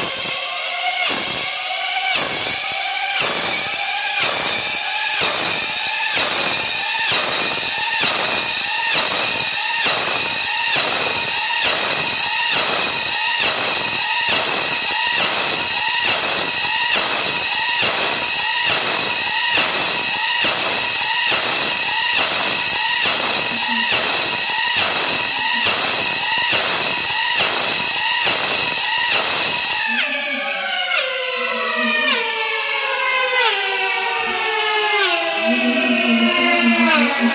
you